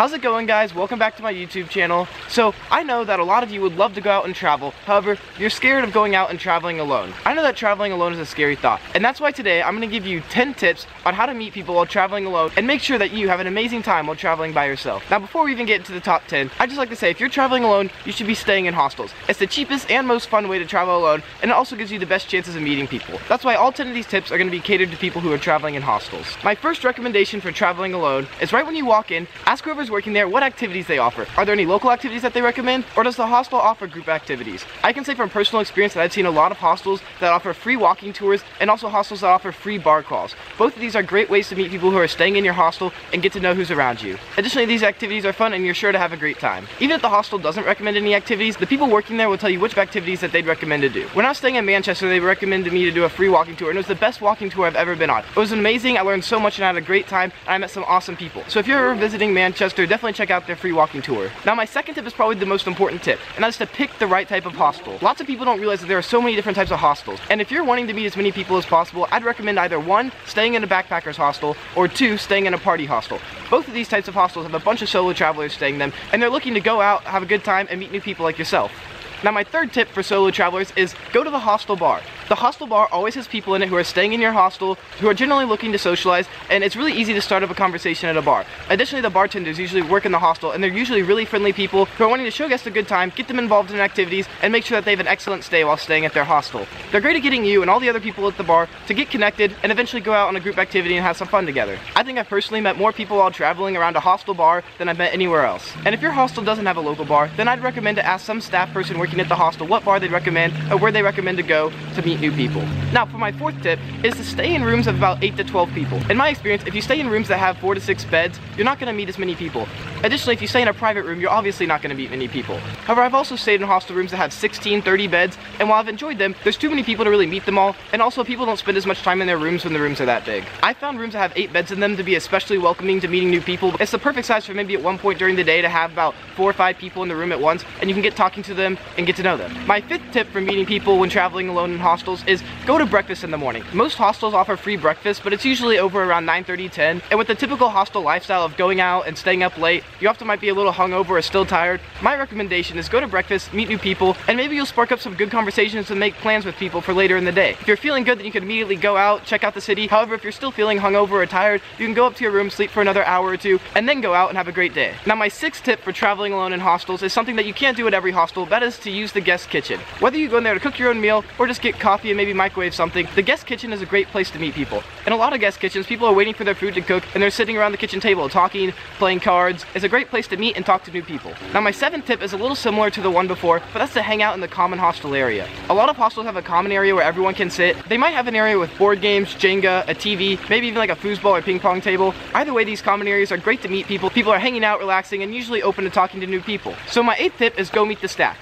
How's it going guys? Welcome back to my YouTube channel. So I know that a lot of you would love to go out and travel, however, you're scared of going out and traveling alone. I know that traveling alone is a scary thought, and that's why today I'm going to give you 10 tips on how to meet people while traveling alone and make sure that you have an amazing time while traveling by yourself. Now before we even get into the top 10, I'd just like to say if you're traveling alone, you should be staying in hostels. It's the cheapest and most fun way to travel alone, and it also gives you the best chances of meeting people. That's why all 10 of these tips are going to be catered to people who are traveling in hostels. My first recommendation for traveling alone is right when you walk in, ask whoever's working there what activities they offer. Are there any local activities that they recommend? Or does the hostel offer group activities? I can say from personal experience that I've seen a lot of hostels that offer free walking tours and also hostels that offer free bar crawls. Both of these are great ways to meet people who are staying in your hostel and get to know who's around you. Additionally, these activities are fun and you're sure to have a great time. Even if the hostel doesn't recommend any activities, the people working there will tell you which activities that they'd recommend to do. When I was staying in Manchester, they recommended me to do a free walking tour and it was the best walking tour I've ever been on. It was amazing, I learned so much and I had a great time and I met some awesome people. So if you're visiting Manchester, definitely check out their free walking tour. Now my second tip is probably the most important tip, and that's to pick the right type of hostel. Lots of people don't realize that there are so many different types of hostels, and if you're wanting to meet as many people as possible, I'd recommend either one, staying in a backpacker's hostel, or two, staying in a party hostel. Both of these types of hostels have a bunch of solo travelers staying them, and they're looking to go out, have a good time, and meet new people like yourself. Now my third tip for solo travelers is go to the hostel bar. The hostel bar always has people in it who are staying in your hostel, who are generally looking to socialize, and it's really easy to start up a conversation at a bar. Additionally, the bartenders usually work in the hostel, and they're usually really friendly people who are wanting to show guests a good time, get them involved in activities, and make sure that they have an excellent stay while staying at their hostel. They're great at getting you and all the other people at the bar to get connected and eventually go out on a group activity and have some fun together. I think I've personally met more people while traveling around a hostel bar than I've met anywhere else. And if your hostel doesn't have a local bar, then I'd recommend to ask some staff person working at the hostel what bar they'd recommend or where they recommend to go to meet new people. Now for my fourth tip is to stay in rooms of about 8 to 12 people. In my experience, if you stay in rooms that have 4 to 6 beds, you're not going to meet as many people. Additionally, if you stay in a private room, you're obviously not going to meet many people. However, I've also stayed in hostel rooms that have 16, 30 beds, and while I've enjoyed them, there's too many people to really meet them all, and also people don't spend as much time in their rooms when the rooms are that big. I found rooms that have 8 beds in them to be especially welcoming to meeting new people. It's the perfect size for maybe at one point during the day to have about 4 or 5 people in the room at once, and you can get talking to them and get to know them. My fifth tip for meeting people when traveling alone in hostels is go to breakfast in the morning. Most hostels offer free breakfast, but it's usually over around 9.30, 10, and with the typical hostel lifestyle of going out and staying up late, you often might be a little hungover or still tired. My recommendation is go to breakfast, meet new people, and maybe you'll spark up some good conversations and make plans with people for later in the day. If you're feeling good, then you can immediately go out, check out the city. However, if you're still feeling hungover or tired, you can go up to your room, sleep for another hour or two, and then go out and have a great day. Now, my sixth tip for traveling alone in hostels is something that you can't do at every hostel, that is to use the guest kitchen. Whether you go in there to cook your own meal or just get coffee and maybe microwave something, the guest kitchen is a great place to meet people. In a lot of guest kitchens, people are waiting for their food to cook and they're sitting around the kitchen table talking, playing cards. It's a great place to meet and talk to new people. Now my seventh tip is a little similar to the one before, but that's to hang out in the common hostel area. A lot of hostels have a common area where everyone can sit. They might have an area with board games, Jenga, a TV, maybe even like a foosball or ping pong table. Either way, these common areas are great to meet people. People are hanging out, relaxing, and usually open to talking to new people. So my eighth tip is go meet the staff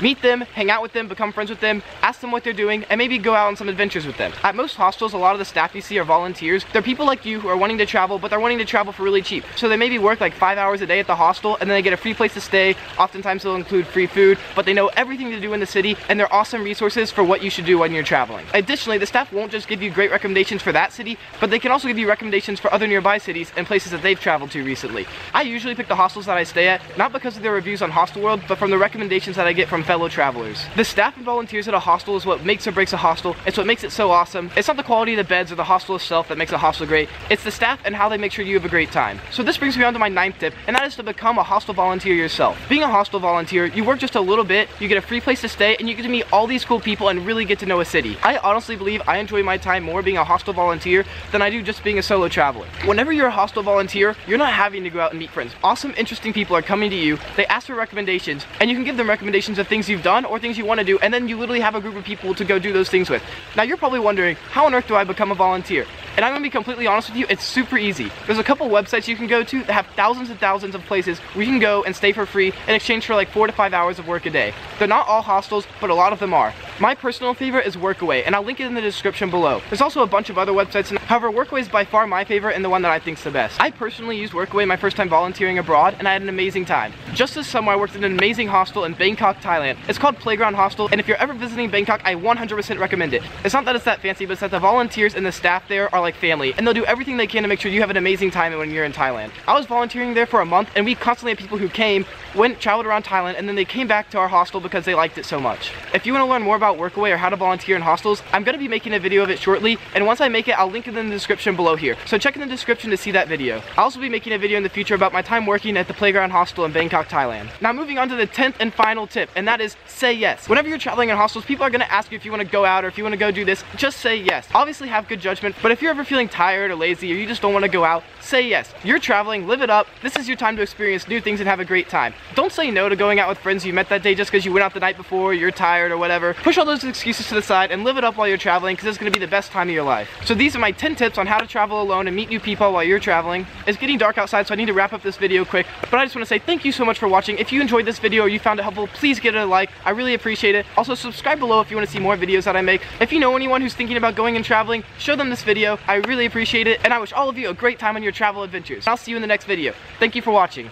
meet them, hang out with them, become friends with them, ask them what they're doing, and maybe go out on some adventures with them. At most hostels, a lot of the staff you see are volunteers. They're people like you who are wanting to travel, but they're wanting to travel for really cheap. So they maybe work like five hours a day at the hostel, and then they get a free place to stay. Oftentimes they'll include free food, but they know everything to do in the city, and they're awesome resources for what you should do when you're traveling. Additionally, the staff won't just give you great recommendations for that city, but they can also give you recommendations for other nearby cities and places that they've traveled to recently. I usually pick the hostels that I stay at, not because of their reviews on Hostelworld, but from the recommendations that I get from fellow travelers. The staff and volunteers at a hostel is what makes or breaks a hostel. It's what makes it so awesome. It's not the quality of the beds or the hostel itself that makes a hostel great. It's the staff and how they make sure you have a great time. So this brings me on to my ninth tip, and that is to become a hostel volunteer yourself. Being a hostel volunteer, you work just a little bit, you get a free place to stay, and you get to meet all these cool people and really get to know a city. I honestly believe I enjoy my time more being a hostel volunteer than I do just being a solo traveler. Whenever you're a hostel volunteer, you're not having to go out and meet friends. Awesome, interesting people are coming to you, they ask for recommendations, and you can give them recommendations of things you've done or things you want to do, and then you literally have a group of people to go do those things with. Now you're probably wondering, how on earth do I become a volunteer? And I'm gonna be completely honest with you, it's super easy. There's a couple websites you can go to that have thousands and thousands of places where you can go and stay for free in exchange for like four to five hours of work a day. They're not all hostels, but a lot of them are. My personal favorite is Workaway, and I'll link it in the description below. There's also a bunch of other websites, however, Workaway is by far my favorite and the one that I think is the best. I personally used Workaway my first time volunteering abroad, and I had an amazing time. Just this summer, I worked in an amazing hostel in Bangkok, Thailand. It's called Playground Hostel, and if you're ever visiting Bangkok, I 100% recommend it. It's not that it's that fancy, but it's that the volunteers and the staff there are like family, and they'll do everything they can to make sure you have an amazing time when you're in Thailand. I was volunteering there for a month, and we constantly had people who came, went, traveled around Thailand, and then they came back to our hostel because they liked it so much. If you want to learn more about Workaway or how to volunteer in hostels, I'm to be making a video of it shortly, and once I make it, I'll link it in the description below here. So check in the description to see that video. I'll also be making a video in the future about my time working at the Playground Hostel in Bangkok, Thailand. Now moving on to the 10th and final tip, and that is say yes. Whenever you're traveling in hostels, people are to ask you if you want to go out or if you want to go do this, just say yes. Obviously have good judgment, but if you're ever feeling tired or lazy or you just don't want to go out, say yes. You're traveling, live it up. This is your time to experience new things and have a great time. Don't say no to going out with friends you met that day just because you went out the night before, you're tired or whatever. Push all those excuses to the side and live it up while you're traveling because it's going to be the best time of your life. So these are my 10 tips on how to travel alone and meet new people while you're traveling. It's getting dark outside so I need to wrap up this video quick, but I just want to say thank you so much for watching. If you enjoyed this video or you found it helpful, please give it a like. I really appreciate it. Also subscribe below if you want to see more videos that I make. If you know anyone who's thinking about going and traveling, show them this video. I really appreciate it and I wish all of you a great time on your travel adventures. I'll see you in the next video. Thank you for watching.